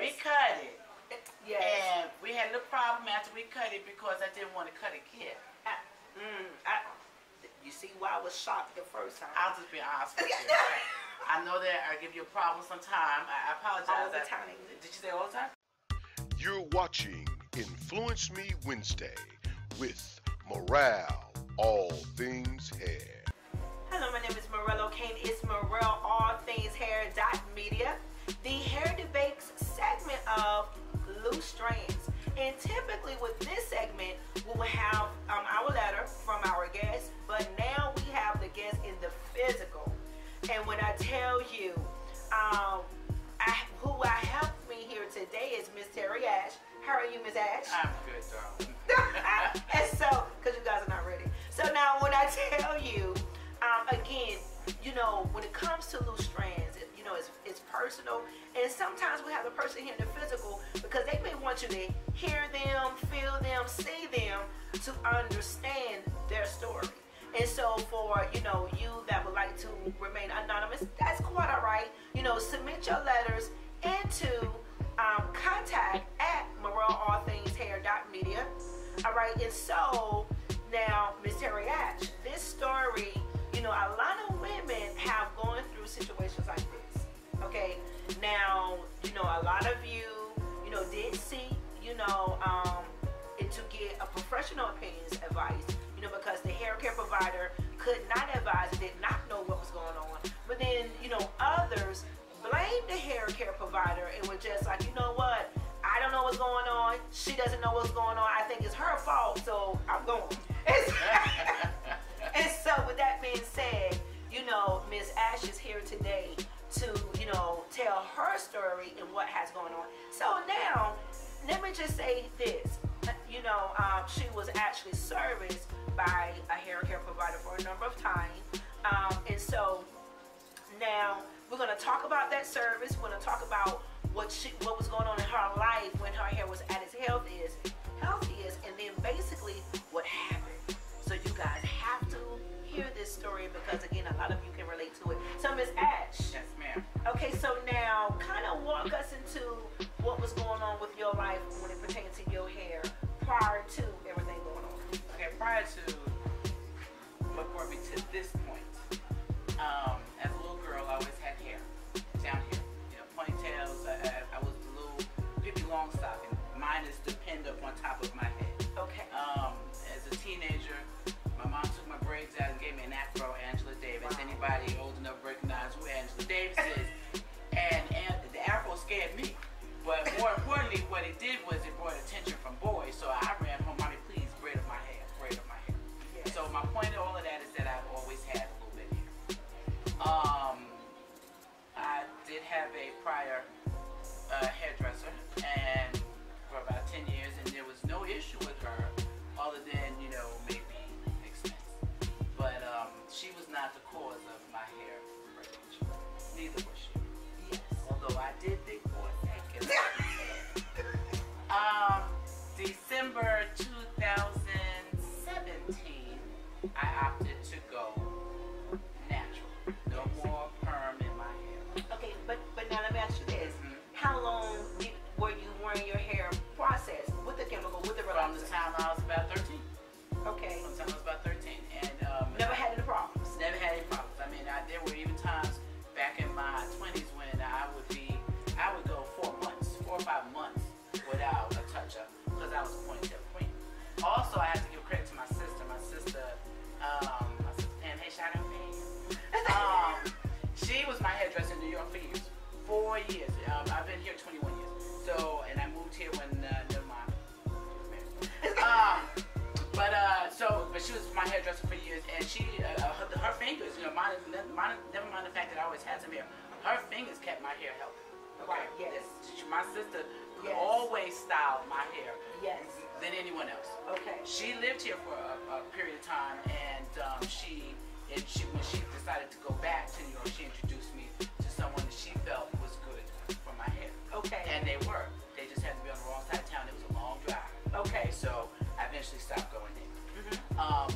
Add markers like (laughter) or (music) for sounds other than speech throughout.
We cut it. Yes. And we had a little problem after we cut it because I didn't want to cut again. I, mm, I, you see why I was shocked the first time. I'll just be honest with you. (laughs) I know that I give you a problem sometime. I, I apologize. All the I- time. Did you say all the time? You're watching Influence Me Wednesday with Morale, all things hair. Hello, my name is Morale Ocain. It's Morale All Things Hair dot Media, the hair debates segment of Loose Strands. And typically with this segment, we will have um, our letter from our guest, but now we have the guest in the physical. And when I tell you, um, I, who I have me here today is Miss Terry Ash. How are you, Miss Ash? I'm sometimes we have the person here in the physical because they may want you to hear them, feel them, see them to understand their story. And so for, you know, you that would like to remain anonymous, that's quite all right. You know, submit your letters into um, contact at moraleallthingshair.media. All right, and so now, advice, you know, because the hair care provider could not advise, did not know what was going on. But then, you know, others blamed the hair care provider and were just like, you know what? I don't know what's going on. She doesn't know what's going on. I think it's her fault, so I'm going. (laughs) and so, with that being said, you know, Miss Ash is here today to, you know, tell her story and what has going on. So now, let me just say this. Know, um, she was actually serviced by a hair care provider for a number of times. Um, and so now we're going to talk about that service. We're going to talk about what she, what was going on in her life when her hair was at its healthiest, healthiest, and then basically what happened. So you guys have to hear this story because again, a lot of you can relate to it. So Miss Ash, Yes, ma'am. okay, so now kind of walk us into what was going on with your life when it pertains to your hair prior to everything going on. Okay, prior to brought me to this point, um, as a little girl, I always had hair down here. You know, ponytails. I, I, I was a little Pippi Longstocking. Mine is the pinned up on top of my head. Okay. Um, as a teenager, my mom took my braids out and gave me an afro, Angela Davis. Wow. Anybody old enough recognize who Angela Davis is? and, and the afro scared me. But more importantly, what it did was it my hairdresser for years, and she, uh, her, her fingers, you know, mine, mine, never mind the fact that I always had some hair. Her fingers kept my hair healthy. Okay, Right, yes. My sister Yes. always styled my hair Yes. than anyone else. Okay. She lived here for a, a period of time, and um, she, and she, when she decided to go back to New York, she introduced me to someone that she felt was good for my hair. Okay. And they were. They just had to be on the wrong side of town. It was a long drive. Okay. So I eventually stopped going there. Mhm. Um,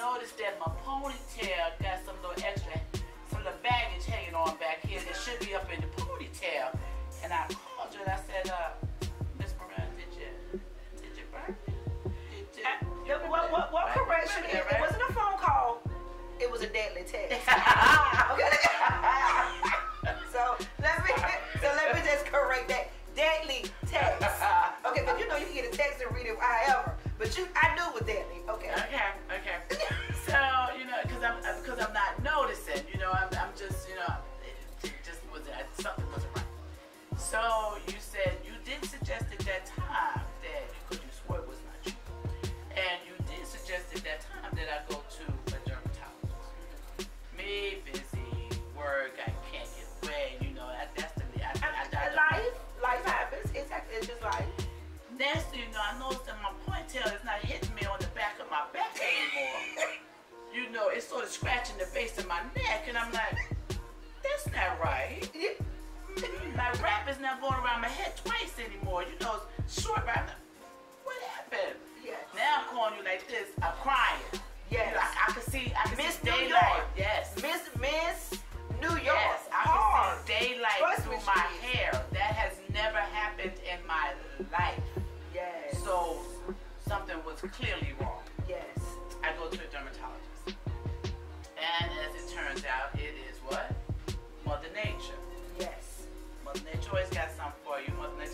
noticed that my ponytail got some little extra, some little baggage hanging on back here that should be up in the ponytail. And I called you and I said, uh, Miss Moran, did you, did you burn it? Did you, Uh, you what, what, what correction? It, it wasn't a phone call. It was a deadly text. (laughs) you know, it's sort of scratching the base of my neck, and I'm like, that's not right. (laughs) My wrap is not going around my head twice anymore. You know, it's short wrap. What happened? Yes. Now I'm calling you like this. I'm crying. Yes. You know, I, I can see, I can Miss see New daylight. York. Yes. Miss Miss New York. Yes, I Hard. can see daylight Trust through my is. hair. That has never happened in my life. Yes. So something was clearly wrong. yes. I go to a dermatologist. And as it turns out, it is what? Mother Nature. Yes. Mother Nature always got something for you. Mother Nature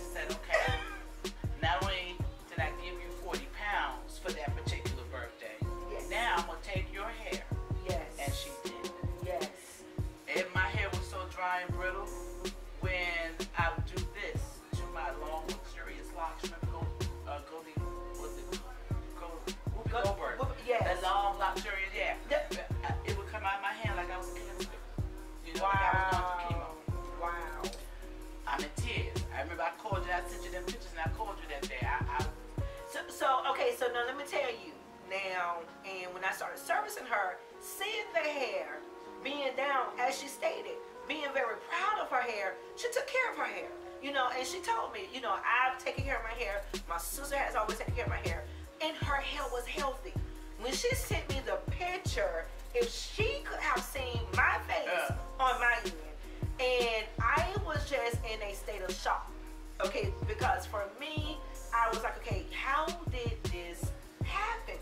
now let me tell you now, and when I started servicing her, seeing the hair being down, as she stated, being very proud of her hair, she took care of her hair. You know, and she told me, you know, I've taken care of my hair. My sister has always taken care of my hair, and her hair was healthy. When she sent me the picture, if she could have seen my face Yeah. on my end, and I was just in a state of shock. Okay, because for me, I was like, okay, how did this happen?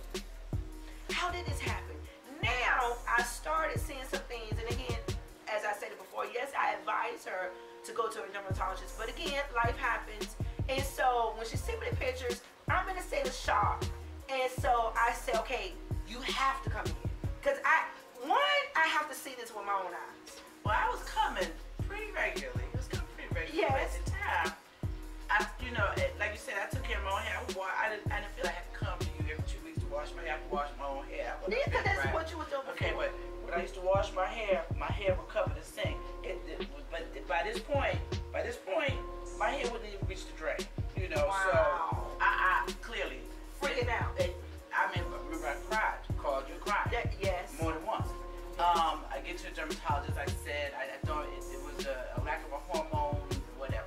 How did this happen? Now I started seeing some things, and again, as I said it before, yes, I advised her to go to a dermatologist, but again, life happens, and so when she sent me the pictures, I'm in a state of shock, and so I said, okay, you have to come in, because I, one, I have to see this with my own eyes. well, I was coming pretty regularly. It was coming pretty regularly. But Yes. At the time, I, you know, it, wash my hair. I could wash my own hair. I wasn't Yeah, 'cause that's right? what you was doing Okay, but when I used to wash my hair, my hair would cover the sink. It, it, but by this point, by this point, my hair wouldn't even reach the drain. You know, Wow. so I, I clearly Freaking out. It, I mean, remember I cried, called you crying That, yes. more than once. Um, I get to a dermatologist. I said I, I don't. It, it was a, a lack of a hormone, whatever.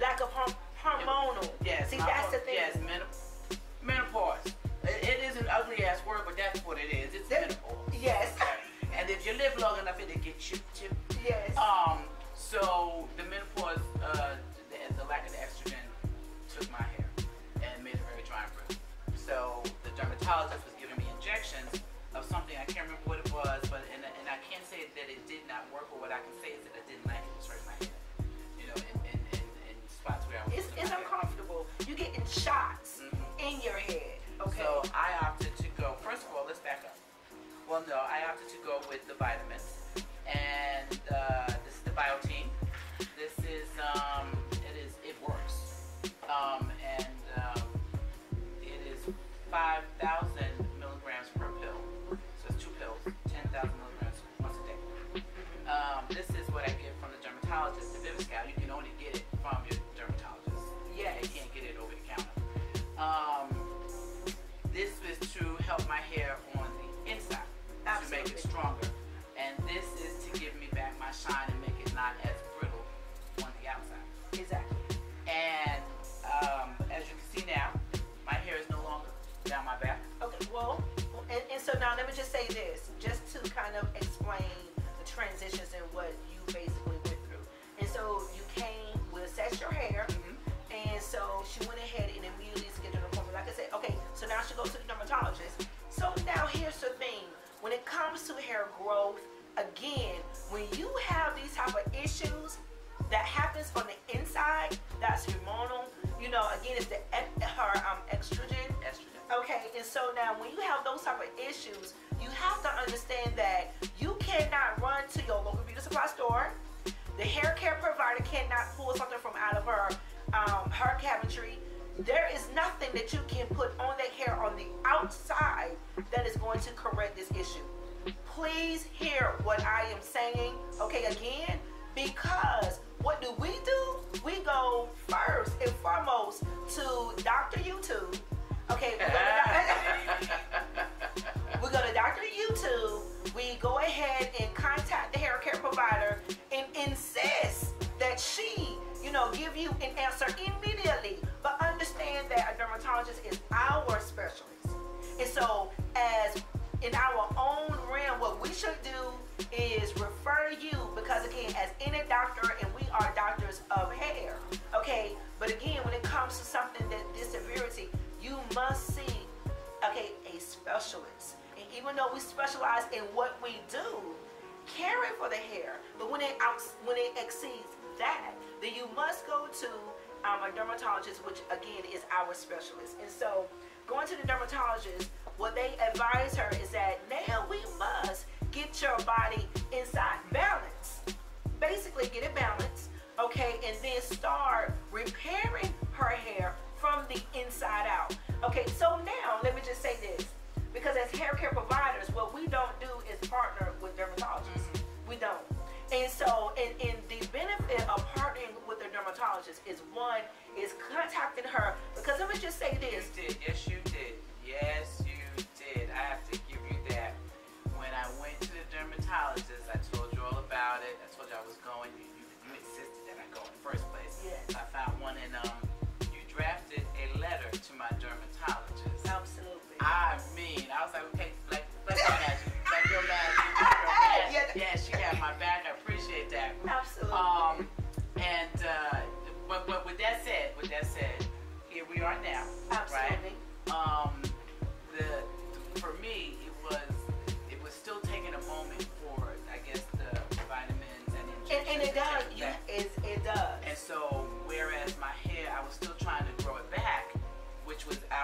Lack of horm- hormonal. Yes. See, that's the thing. Yes, menopause. And if you live long enough, it'll get chipped, chipped. Yes. Um, so multivitamins. And uh, this is the biotin. This is, um, it is, it works. Um, and um, it is 5,000 kind of explain the transitions and what you basically went through. And so you came, we assessed your hair, and so she went ahead and immediately scheduled an appointment. Like I said, okay, so now she goes to the dermatologist. So now here's the thing, when it comes to hair growth, again, when you have these type of issues that happens on the inside, that's hormonal. You know, again, it's the her um, estrogen. Estrogen. Okay, and so now when you have those type of issues, you have to understand that you cannot run to your local beauty supply store. The hair care provider cannot pull something from out of her um, her cabinetry. There is nothing that you can put on that hair on the outside that is going to correct this issue. Please hear what I am saying, okay, again, because what do we do? We go first and foremost to Dr. YouTube. Okay, (laughs) (laughs) We go ahead and contact the hair care provider and insist that she, you know, give you an answer immediately. But understand that a dermatologist is our specialist. And so, as in our own realm, what we should do is refer you because, again, as any doctor, and we are doctors of hair, okay? But again, when it comes to something that this severity, you must see, even though we specialize in what we do, caring for the hair, but when it outs, when it exceeds that, then you must go to um, a dermatologist, which again is our specialist. And so, going to the dermatologist, what they advise her is that now we must get your body inside balance. Basically, get it balanced, okay, and then start repairing her hair from the inside out. Okay, so now let me just say this. Because as hair care providers, what we don't do is partner with dermatologists. We don't. And so, and, and the benefit of partnering with a dermatologist is one, is contacting her. Because let me just say this.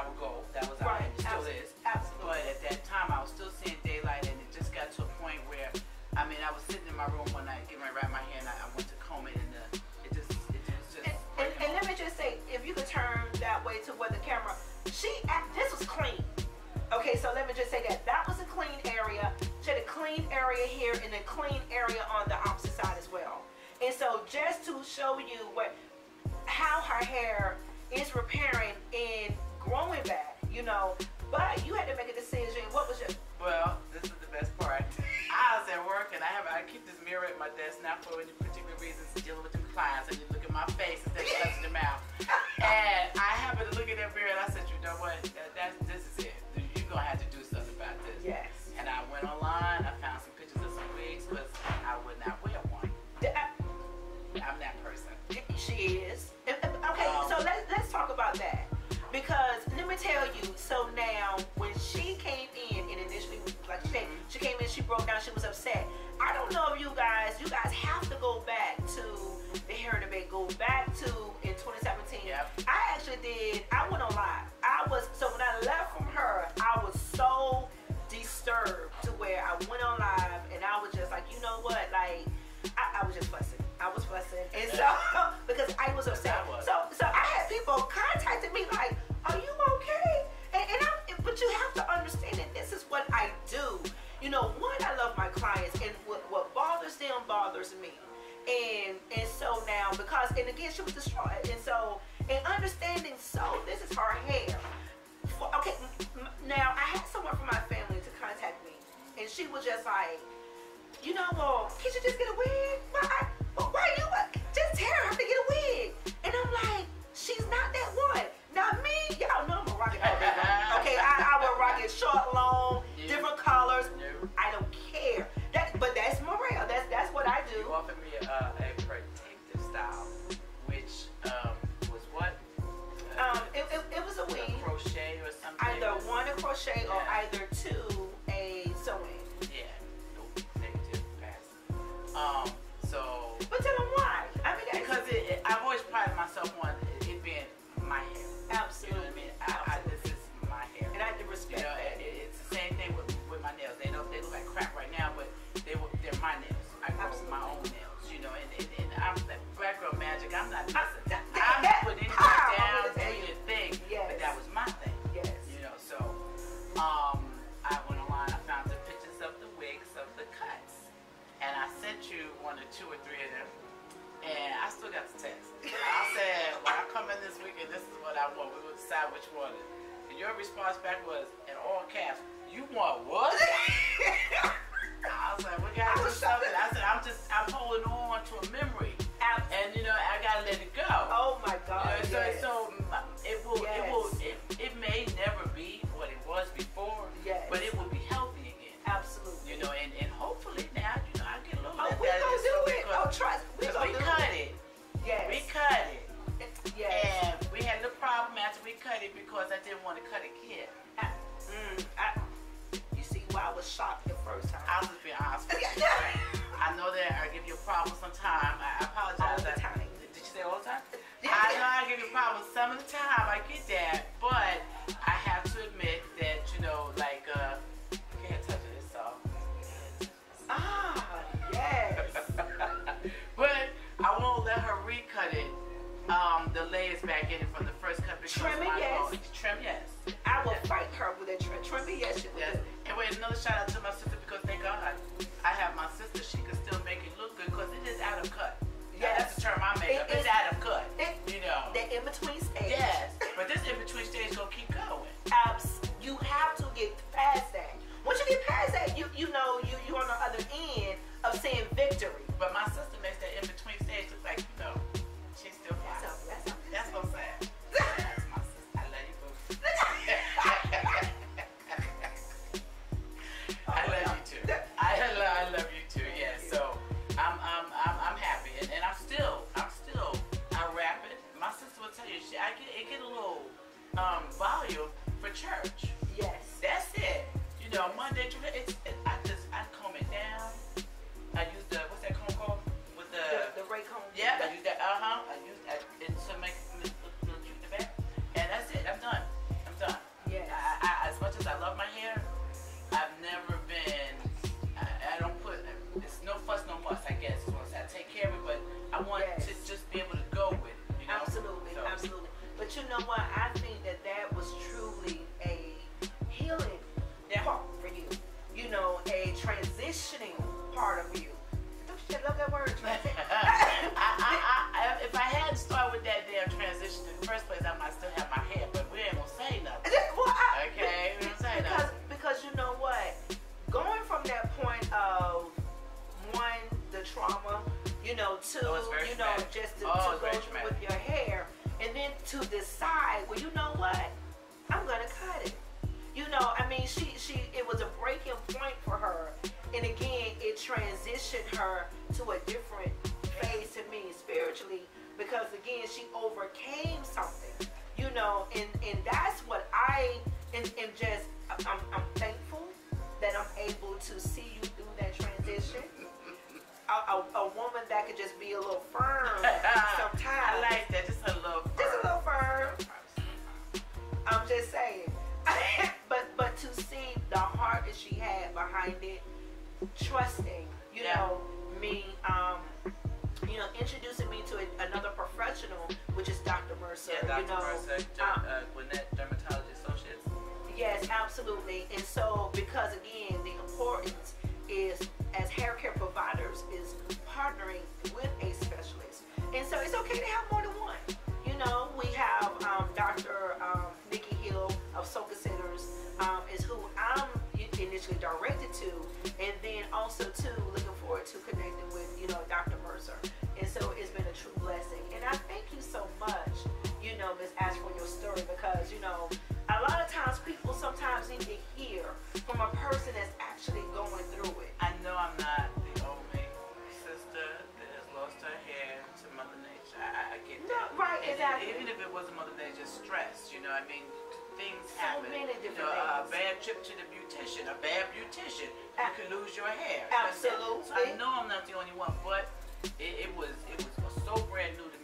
Which was our goal. That was our, Right. it still Absolutely. is. Absolutely. But at that time, I was still seeing daylight, and it just got to a point where, I mean, I was sitting in my room one night, getting ready to wrap my hair, and I, I went to comb it, and the, it just, it was just. And, and, and let me just say, if you could turn that way to where the camera, she, this was clean. Okay, so let me just say that that was a clean area. She had a clean area here and a clean area on the opposite side as well. And so just to show you what, how her hair is repairing back, you know. But you had to make a decision. What was your Well, this is the best part. I was at work and I have I keep this mirror at my desk not for any particular reasons dealing with the clients so sad. offered me uh, a protective style, which um, was what? Um, it, it, it, was a weave. A crochet or something. Either one a crochet yeah. or either two or three of them. And I still got the text. I said, when I come in this weekend, this is what I want. We will decide which one. And your response back was, in all caps, you want what? (laughs) power some of the time. I get that, but I have to admit that you know, like, uh, can't touch this soft. Ah, yes. but I won't let her recut it. Um, the layers back in it from the first cut because trim it, yes. Trim yes. I will yes. fight her with a trim. Trim it, yes. Yes. And wait, another shout out decide, well, you know what? I'm gonna cut it. You know, I mean, she she it was a breaking point for her, and again, it transitioned her to a different phase to me spiritually because again, she overcame something. You know, and and that's what I am just I'm, I'm thankful that I'm able to see you through that transition. A, a, a, woman that could just be a little firm sometimes. (laughs) I like that, just a little I'm just saying. (laughs) but but to see the heart that she had behind it, trusting, you yeah. know, me, um, you know, introducing me to a, another professional, which is Dr. Mercer. Yeah, Dr. You know, Mercer, um, uh, Gwinnett Dermatology Associates. Yes, absolutely. And so, because again, the importance is as hair care providers is partnering with a specialist. And so it's okay to have also too looking forward to connecting with you know Dr. Mercer, and so it's been a true blessing. And I thank you so much, you know, Miss Ash, for your story because you know a lot of times people sometimes need to hear from a person that's actually going through it. I know I'm not the only sister that has lost her hair to Mother Nature. I, I get no, that. Right, exactly. Even if it wasn't Mother Nature, stress. You know, I mean, things So happen. many you different know, a bad trip to the beautician, a bad beautician, you A- could lose your hair. Absolutely. So I know I'm not the only one, but it, it was it was so brand new to me.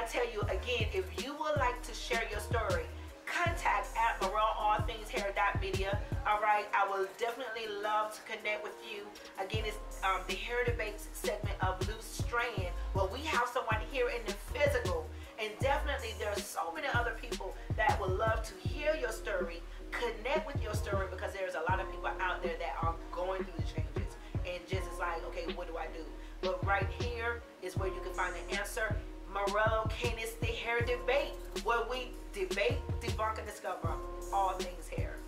I tell you again, if you would like to share your story, contact at Media. All right, I will definitely love to connect with you. Again, it's um, the Hair Debates segment of Loose Strand, where we have someone here in the physical. And definitely, there are so many other people that would love to hear your story, connect with your story, because there's a lot of people out there that are going through the changes. And just is like, okay, what do I do? But right here is where you can find the answer. Morello Candace the Hair Debate, where we debate, debunk, and discover all things hair.